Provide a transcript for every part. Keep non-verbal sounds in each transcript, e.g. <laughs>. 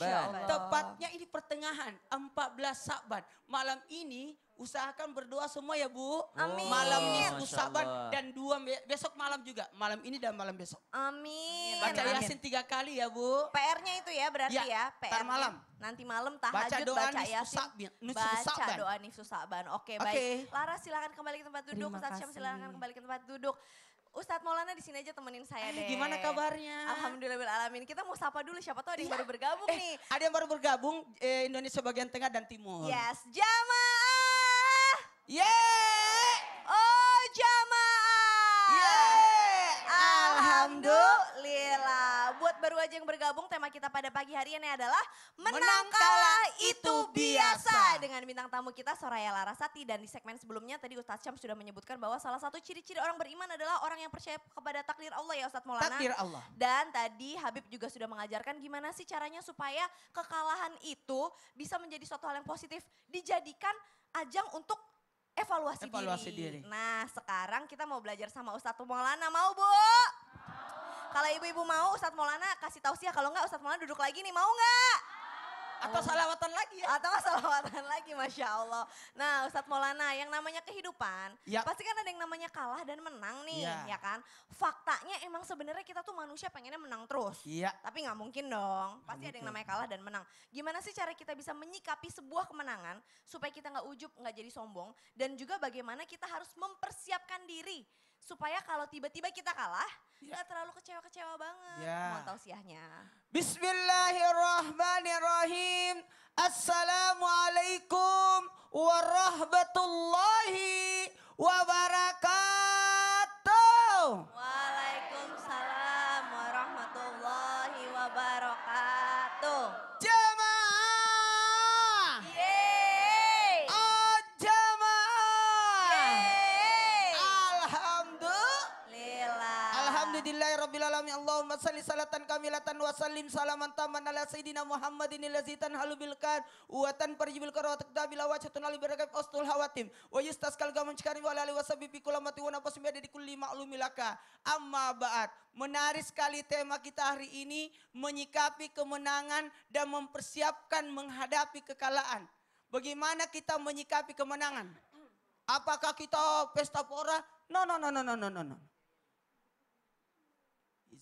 Masya Saban. Allah. Tepatnya ini pertengahan 14 Saban. Malam ini usahakan berdoa semua ya Bu. Amin. Malam nisfu Masya Saban dan dua be- besok malam juga. Malam ini dan malam besok. Amin. Baca Amin. Yasin tiga kali ya Bu. PR-nya itu ya berarti Ya, ya. PR-nya. malam. Nanti malam Baca tahajud doa baca Yasin. Saban- Baca Saban. doa nifsu saban. Oke, Oke. baik. Lara silakan kembali ke tempat duduk. Terima Ustadz Syam kasih. silakan kembali ke tempat duduk. Ustadz Maulana di sini aja temenin saya Eh, deh. gimana kabarnya? Alhamdulillah alamin. Kita mau sapa dulu siapa tahu ada yang Iya. baru bergabung Eh, nih. ada yang baru bergabung eh, Indonesia bagian tengah dan timur. Yes, jamaah. Yeay! Oh, jamaah. Yeay! Alhamdulillah. Buat baru aja yang bergabung, tema kita pada pagi hari ini adalah Menang Menang kalah kalah itu biasa. Dengan bintang tamu kita Soraya Larasati. Dan di segmen sebelumnya tadi Ustadz Syam sudah menyebutkan bahwa salah satu ciri-ciri orang beriman adalah orang yang percaya kepada takdir Allah ya Ustadz Maulana. Takdir Allah. Dan tadi Habib juga sudah mengajarkan gimana sih caranya supaya kekalahan itu bisa menjadi suatu hal yang positif. Dijadikan ajang untuk evaluasi, Evaluasi diri. Nah sekarang kita mau belajar sama Ustadz Maulana. Mau Bu? Kalau ibu-ibu mau Ustadz Maulana kasih tausiah. Kalau enggak Ustadz Maulana duduk lagi nih. Mau enggak? Atau salawatan lagi ya? Atau salawatan lagi Masya Allah. Nah Ustadz Maulana yang namanya kehidupan. Ya. Pasti kan ada yang namanya kalah dan menang nih Ya. ya kan. Faktanya emang sebenarnya kita tuh manusia pengennya menang terus. Iya. Tapi nggak mungkin dong. Pasti ada yang mungkin. namanya kalah dan menang. Gimana sih cara kita bisa menyikapi sebuah kemenangan supaya kita nggak ujub, nggak jadi sombong. Dan juga bagaimana kita harus mempersiapkan diri. Supaya kalau tiba-tiba kita kalah, Ya. nggak terlalu kecewa-kecewa banget. Ya. Mohon tausiahnya. Bismillahirrahmanirrahim. Assalamualaikum warahmatullahi wabarakatuh. Waalaikumsalam salli salatan kamilatan wa sallim salaman taman ala sayyidina Muhammadin lazitan halubil kan Uwatan parjibil karawat takdabila wajhatun ali berakat ostul hawatim Wa yustas kalgaman cikarim wa lali wasabi pikulamati wa napas di kulli ma'lumilaka Amma ba'at Menarik sekali tema kita hari ini Menyikapi kemenangan dan mempersiapkan menghadapi kekalahan Bagaimana kita menyikapi kemenangan? Apakah kita pesta pora? No, no, no, no, no, no, no,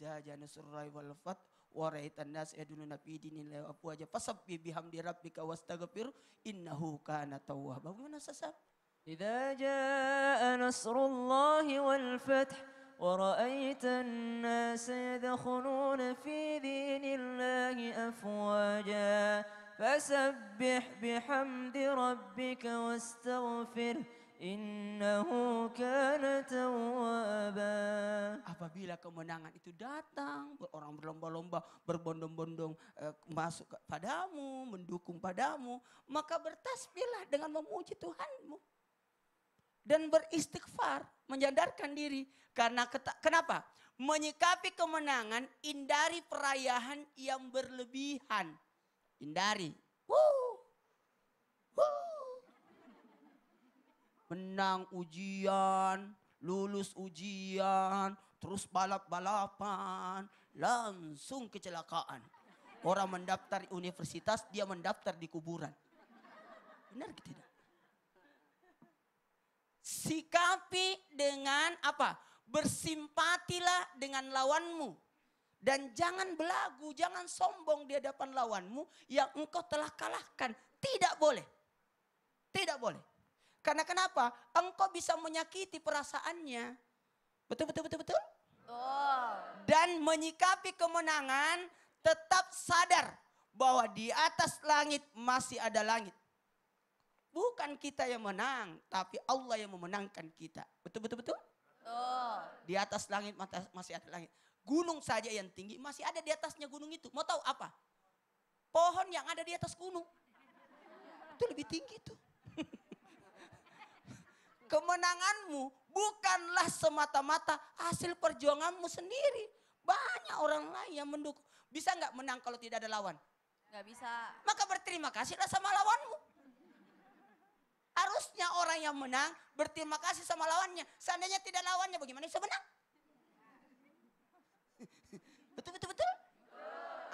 إذا جاء نصر الله والفتح ورأيت الناس يدلون في دين الله أفواجا فسبح بحمد ربك واستغفر إنه كان توابا bagaimana إذا جاء نصر الله والفتح ورأيت الناس يدخلون في دين الله أفواجا فسبح بحمد ربك واستغفره Innahu kana tawwaba. Apabila kemenangan itu datang, orang berlomba-lomba, berbondong-bondong eh, masuk padamu, mendukung padamu, maka bertasbihlah dengan memuji Tuhanmu. Dan beristighfar, menyadarkan diri. Karena kenapa? Menyikapi kemenangan, hindari perayaan yang berlebihan. Hindari. Woo! Menang ujian, lulus ujian, terus balap-balapan, langsung kecelakaan. Orang mendaftar universitas, dia mendaftar di kuburan. Benar ke tidak? Sikapi dengan apa? Bersimpatilah dengan lawanmu. Dan jangan belagu, jangan sombong di hadapan lawanmu yang engkau telah kalahkan. Tidak boleh. Tidak boleh. Karena kenapa? Engkau bisa menyakiti perasaannya. Betul, betul, betul, betul. Oh. Dan menyikapi kemenangan tetap sadar bahwa di atas langit masih ada langit. Bukan kita yang menang, tapi Allah yang memenangkan kita. Betul, betul, betul. Oh. Di atas langit masih ada langit. Gunung saja yang tinggi masih ada di atasnya gunung itu. Mau tahu apa? Pohon yang ada di atas gunung. Itu lebih tinggi tuh. <laughs> Kemenanganmu bukanlah semata-mata hasil perjuanganmu sendiri. Banyak orang lain yang mendukung. Bisa nggak menang kalau tidak ada lawan? Gak bisa. Maka berterima kasihlah sama lawanmu. Harusnya orang yang menang berterima kasih sama lawannya. Seandainya tidak lawannya bagaimana bisa menang? betul betul betul.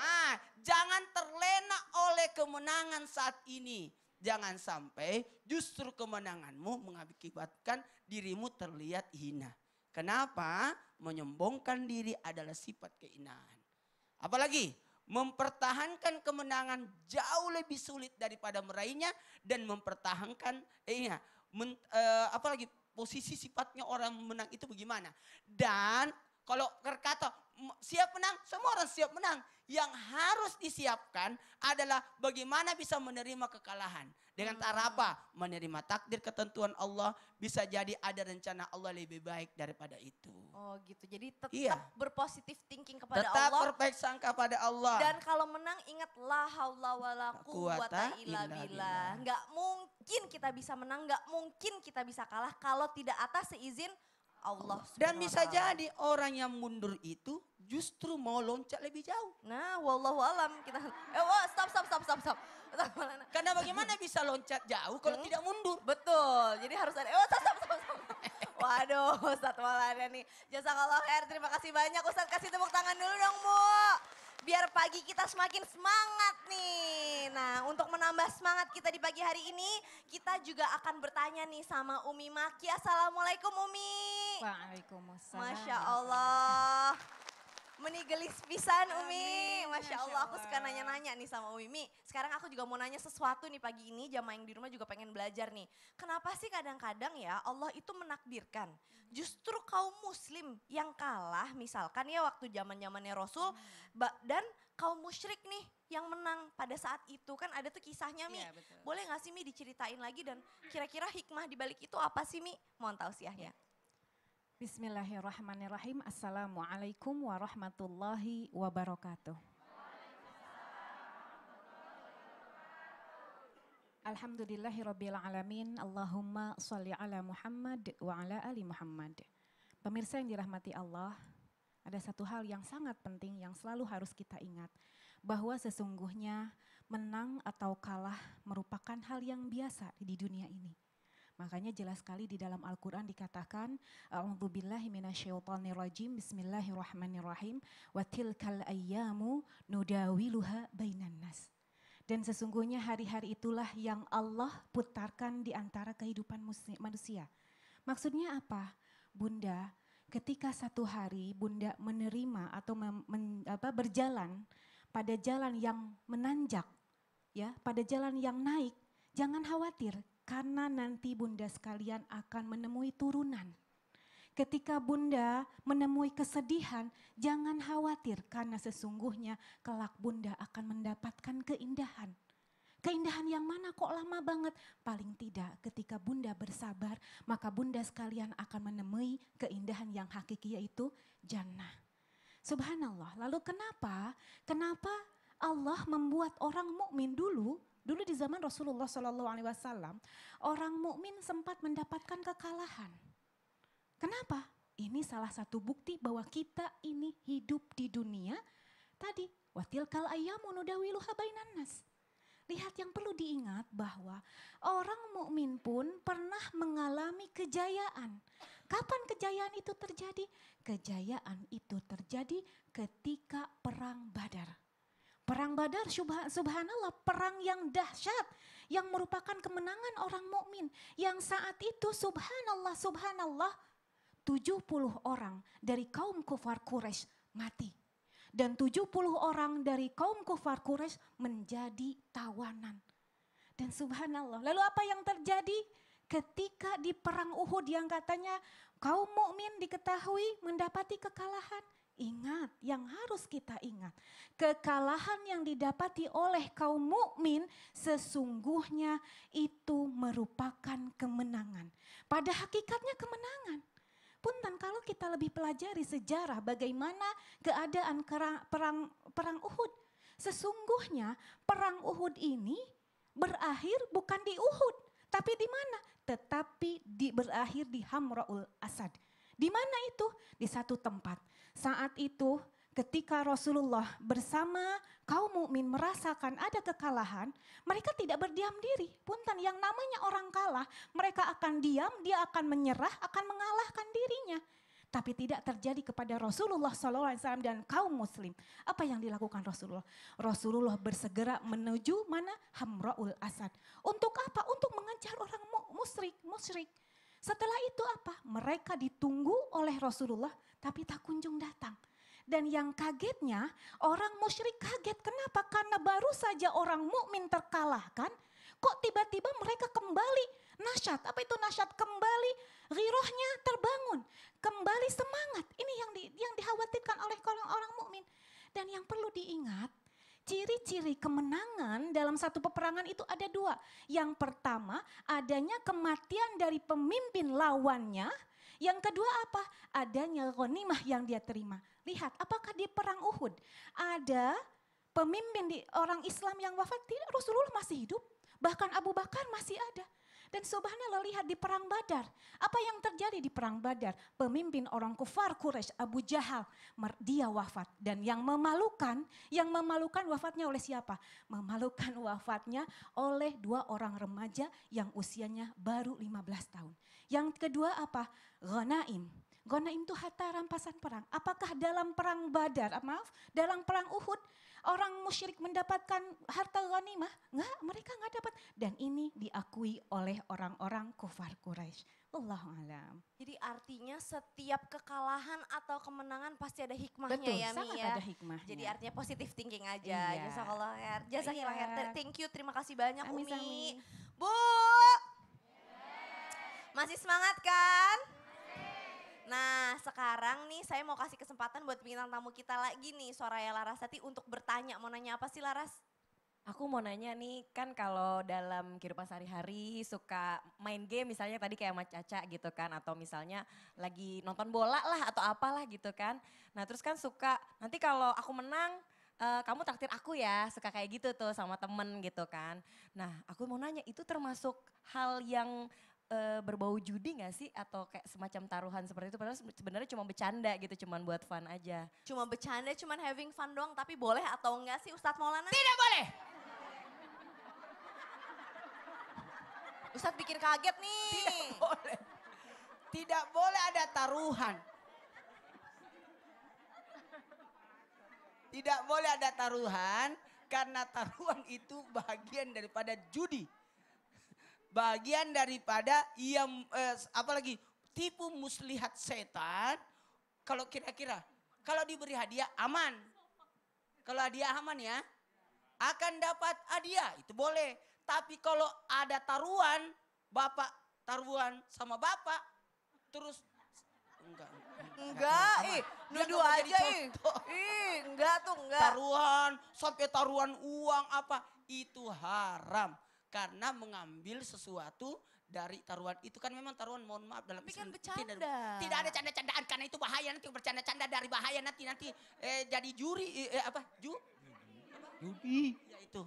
Ah, jangan terlena oleh kemenangan saat ini. Jangan sampai justru kemenanganmu mengakibatkan dirimu terlihat hina. Kenapa? Menyombongkan diri adalah sifat keinaan. Apalagi mempertahankan kemenangan jauh lebih sulit daripada meraihnya dan mempertahankan eh, iya, men, eh, apalagi posisi sifatnya orang menang itu bagaimana? Dan kalau berkata "M- siap menang, semua orang siap menang. Yang harus disiapkan adalah bagaimana bisa menerima kekalahan. Dengan cara apa? Menerima takdir ketentuan Allah. Bisa jadi ada rencana Allah lebih baik daripada itu. Oh gitu. Jadi tetap Iya. berpositif thinking kepada Tetap Allah. berbaik sangka pada Allah. Dan kalau menang ingat la haula wala quwata illa illa billah. billah. Enggak mungkin kita bisa menang, enggak mungkin kita bisa kalah kalau tidak atas seizin Allah Dan bisa jadi orang yang mundur itu justru mau loncat lebih jauh. Nah, wallahu alam kita <laughs> Eh, wah, stop stop stop stop stop. Karena bagaimana bisa loncat jauh kalau Hmm? tidak mundur? Betul. Jadi harus ada. Oh, stop, stop, stop, stop. Waduh, Ustadz Maulana nih. Jazakallah khair. Terima kasih banyak. Ustadz kasih tepuk tangan dulu dong, Bu. Biar pagi kita semakin semangat nih. Nah, untuk menambah semangat kita di pagi hari ini, kita juga akan bertanya nih sama Umi Maki. Assalamualaikum, Umi. Waalaikumsalam. Masya Allah. Menigelis pisan Umi. Masya Allah aku suka nanya-nanya nih sama Umi. Mi, sekarang aku juga mau nanya sesuatu nih pagi ini. Jamaah yang di rumah juga pengen belajar nih. Kenapa sih kadang-kadang ya Allah itu menakdirkan. Justru kaum muslim yang kalah misalkan ya waktu zaman zamannya Rasul. ba- Dan kaum musyrik nih yang menang pada saat itu. Kan ada tuh kisahnya Mi. Iya, betul. Boleh gak sih Mi diceritain lagi dan kira-kira hikmah di balik itu apa sih Mi? Mohon tausiahnya. Bismillahirrahmanirrahim. Assalamualaikum warahmatullahi wabarakatuh. Alhamdulillahirabbil alamin. Allahumma shalli ala Muhammad wa ala ali Muhammad. Pemirsa yang dirahmati Allah, ada satu hal yang sangat penting yang selalu harus kita ingat bahwa sesungguhnya menang atau kalah merupakan hal yang biasa di dunia ini. Makanya jelas sekali di dalam Al-Quran dikatakan, A'udzubillahi minasyaitonirrajim, Bismillahirrahmanirrahim, wa tilkal ayyamu nudawiluha bainan nas. Dan sesungguhnya hari-hari itulah yang Allah putarkan di antara kehidupan manusia. Maksudnya apa? Bunda, ketika satu hari Bunda menerima atau mem- men- apa, berjalan pada jalan yang menanjak, ya, pada jalan yang naik, jangan khawatir karena nanti Bunda sekalian akan menemui turunan. Ketika Bunda menemui kesedihan, jangan khawatir karena sesungguhnya kelak Bunda akan mendapatkan keindahan. Keindahan yang mana kok lama banget? Paling tidak ketika Bunda bersabar, maka Bunda sekalian akan menemui keindahan yang hakiki yaitu jannah. Subhanallah. Lalu kenapa? Kenapa Allah membuat orang mukmin dulu dulu di zaman Rasulullah Shallallahu Alaihi Wasallam orang mukmin sempat mendapatkan kekalahan. Kenapa? Ini salah satu bukti bahwa kita ini hidup di dunia tadi watil kal nudawiluha nas. Lihat yang perlu diingat bahwa orang mukmin pun pernah mengalami kejayaan. Kapan kejayaan itu terjadi? Kejayaan itu terjadi ketika perang Badar. Perang Badar subha- subhanallah perang yang dahsyat yang merupakan kemenangan orang mukmin yang saat itu subhanallah subhanallah 70 orang dari kaum kufar Quraisy mati dan 70 orang dari kaum kufar Quraisy menjadi tawanan. Dan subhanallah, lalu apa yang terjadi? Ketika di perang Uhud yang katanya kaum mukmin diketahui mendapati kekalahan. Ingat, yang harus kita ingat, kekalahan yang didapati oleh kaum mukmin sesungguhnya itu merupakan kemenangan. Pada hakikatnya kemenangan. Punten kalau kita lebih pelajari sejarah bagaimana keadaan perang perang Uhud. Sesungguhnya perang Uhud ini berakhir bukan di Uhud, tapi di mana? Tetapi di berakhir di Hamraul Asad. Di mana itu? Di satu tempat. Saat itu ketika Rasulullah bersama kaum mukmin merasakan ada kekalahan, mereka tidak berdiam diri. Punten yang namanya orang kalah, mereka akan diam, dia akan menyerah, akan mengalahkan dirinya. tapi tidak terjadi kepada Rasulullah SAW dan kaum muslim. Apa yang dilakukan Rasulullah? Rasulullah bersegera menuju mana? Hamraul Asad. Untuk apa? Untuk mengejar orang mu- musyrik, musyrik. Setelah itu apa? Mereka ditunggu oleh Rasulullah tapi tak kunjung datang. Dan yang kagetnya orang musyrik kaget. Kenapa? Karena baru saja orang mukmin terkalahkan. Kok tiba-tiba mereka kembali nasyat. Apa itu nasyat? Kembali girohnya terbangun. Kembali semangat. Ini yang di, yang dikhawatirkan oleh orang-orang mukmin. Dan yang perlu diingat, ciri-ciri kemenangan dalam satu peperangan itu ada dua. Yang pertama, adanya kematian dari pemimpin lawannya. Yang kedua apa? Adanya ghanimah yang dia terima. Lihat, apakah di perang Uhud ada pemimpin di orang Islam yang wafat? Tidak, Rasulullah masih hidup. Bahkan Abu Bakar masih ada. Dan subhanallah lihat di perang Badar. Apa yang terjadi di perang Badar? Pemimpin orang kufar Quraisy Abu Jahal, dia wafat. Dan yang memalukan, yang memalukan wafatnya oleh siapa? Memalukan <laughs> wafatnya oleh dua orang remaja yang usianya baru 15 tahun. Yang kedua apa? Ghanaim. Ghanaim itu harta rampasan perang. Apakah dalam perang Badar, ah, maaf, dalam perang Uhud orang musyrik mendapatkan harta ghanimah? Enggak, mereka enggak dapat. Dan ini diakui oleh orang-orang kufar Quraisy. Allahu alam. Jadi artinya setiap kekalahan atau kemenangan pasti ada hikmahnya Betul, ya Mi sangat ya. ada hikmahnya. Jadi artinya positif thinking aja. Iya. Jazakallah khair. Jazakallah khair. Iya. Thank you, terima kasih banyak Amin, Umi. amin. Bu. Masih semangat kan? Nah sekarang nih saya mau kasih kesempatan buat bintang tamu kita lagi nih Soraya Larasati untuk bertanya. Mau nanya apa sih Laras? Aku mau nanya nih, kan kalau dalam kehidupan sehari-hari suka main game misalnya tadi kayak sama Caca gitu kan. Atau misalnya lagi nonton bola lah atau apalah gitu kan. Nah terus kan suka, nanti kalau aku menang eh, kamu traktir aku ya. Suka kayak gitu tuh sama temen gitu kan. Nah aku mau nanya itu termasuk hal yang eh, berbau judi gak sih? Atau kayak semacam taruhan seperti itu. Padahal sebenarnya cuma bercanda gitu, cuman buat fun aja. Cuma bercanda, cuman having fun doang. Tapi boleh atau enggak sih Ustadz Maulana? Tidak boleh. Ustadz bikin kaget nih. Boleh. Tidak boleh ada taruhan. Tidak boleh ada taruhan karena taruhan itu bagian daripada judi. Bagian daripada ia eh, apalagi tipu muslihat setan. Kalau kira-kira kalau diberi hadiah aman. Kalau hadiah aman ya akan dapat hadiah itu boleh. Tapi kalau ada taruhan, bapak taruhan sama bapak, terus enggak. Enggak, ih, nuduh aja. Ih, enggak tuh enggak. Taruhan sampai taruhan uang apa itu haram karena mengambil sesuatu dari taruhan itu kan memang taruhan mohon maaf dalam Tapi kan Islam tidak, bercanda. tidak ada canda-candaan karena itu bahaya nanti bercanda-canda dari bahaya nanti nanti eh, jadi juri eh, apa ju judi ya itu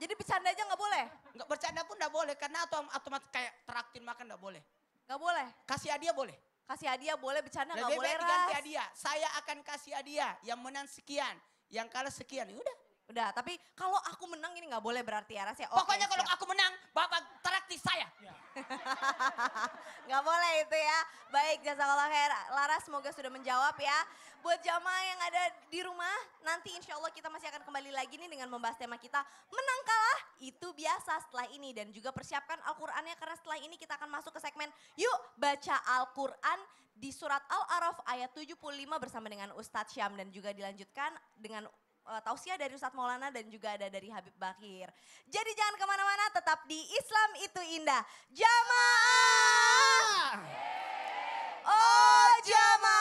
Jadi bercanda aja nggak boleh? Nggak bercanda pun nggak boleh karena atau otomatis kayak traktir makan nggak boleh. Nggak boleh. Kasih hadiah boleh. Kasih hadiah boleh, bercanda nggak boleh diganti ras. hadiah. Saya akan kasih hadiah. Yang menang sekian, yang kalah sekian. Ya udah. Udah, tapi kalau aku menang ini nggak boleh berarti ya ras ya. Oke, Pokoknya kalau siap. aku menang, bapak traktir saya. <laughs> Nggak boleh itu ya. Baik, jazakallah khair. Laras semoga sudah menjawab ya. Buat jamaah yang ada di rumah, nanti insya Allah kita masih akan kembali lagi nih dengan membahas tema kita. Menang kalah, itu biasa setelah ini. Dan juga persiapkan Al-Qur'annya karena setelah ini kita akan masuk ke segmen Yuk Baca Al-Quran di surat Al-Araf ayat 75 bersama dengan Ustadz Syam. Dan juga dilanjutkan dengan Eh, uh, tausiah dari Ustadz Maulana dan juga ada dari Habib Bakir. Jadi jangan ke mana-mana tetap di Islam itu indah. Jamaah! Oh jamaah!